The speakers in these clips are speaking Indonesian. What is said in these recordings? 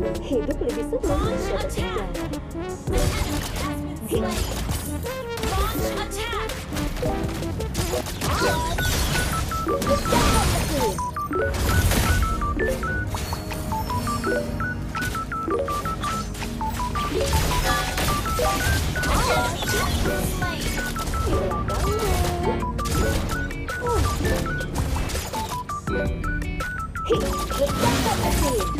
hidup lebih seru bersama kita. Hei, lepas tak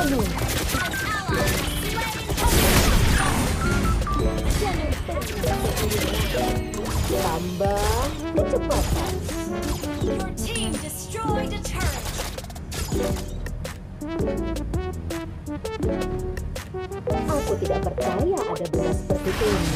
Tambah! Aku tidak percaya ada beras seperti ini.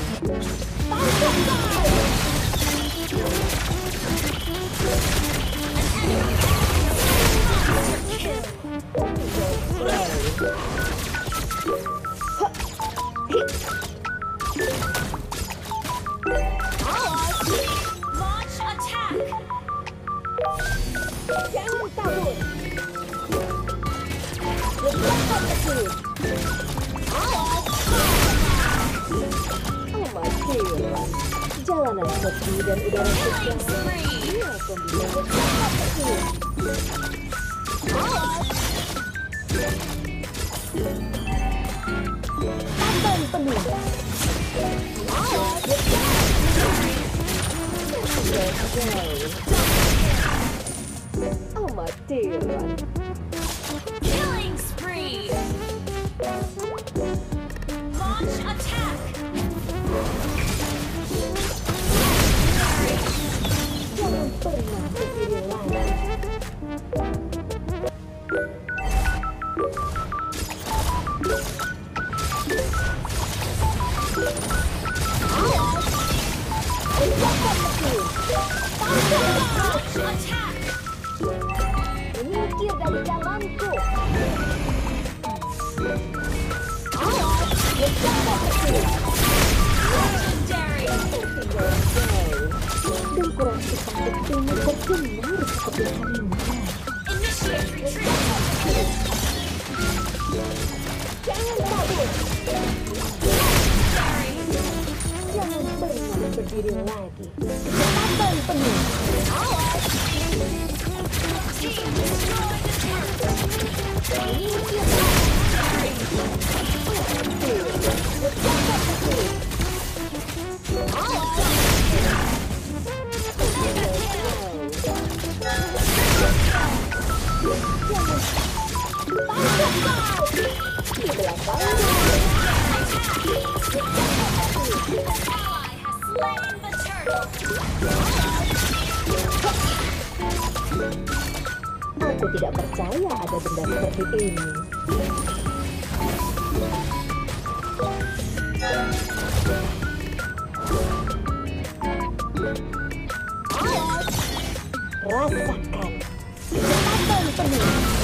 Jalanan sepi dan udara segar. Ini akan dilakukan. Oh my dear. Killing spree! Jangan kabur. Berdiri lagi. Kecepatan penuh. Team destroyed a Aku tidak percaya ada benda seperti ini. Rasakan. Kesempatan penuh.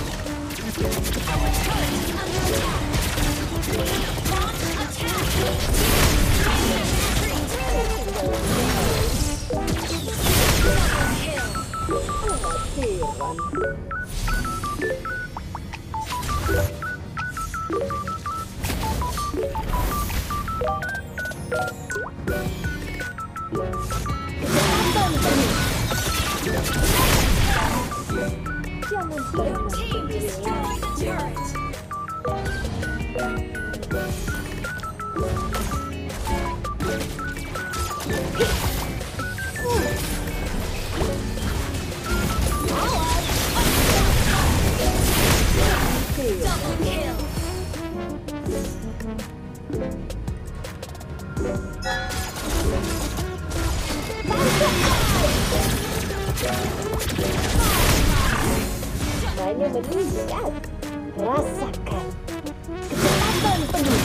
Blue team destroy the Hit! Hanya meninggal? Rasakan kecepatan penuh.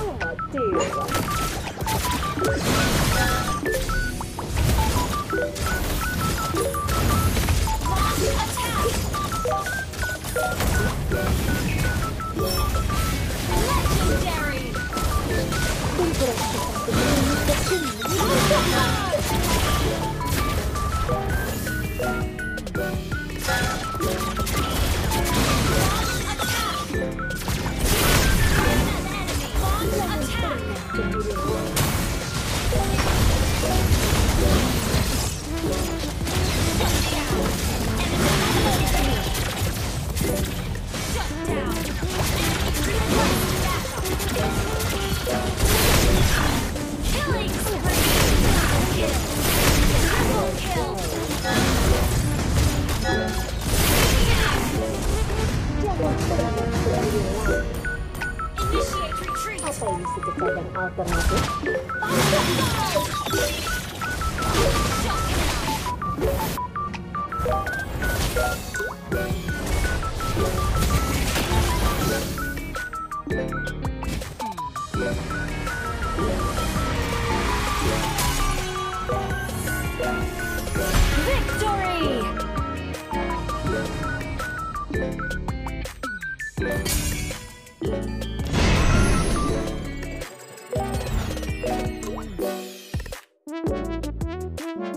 Oh, dear. Apa ini sudut pandang alternatif?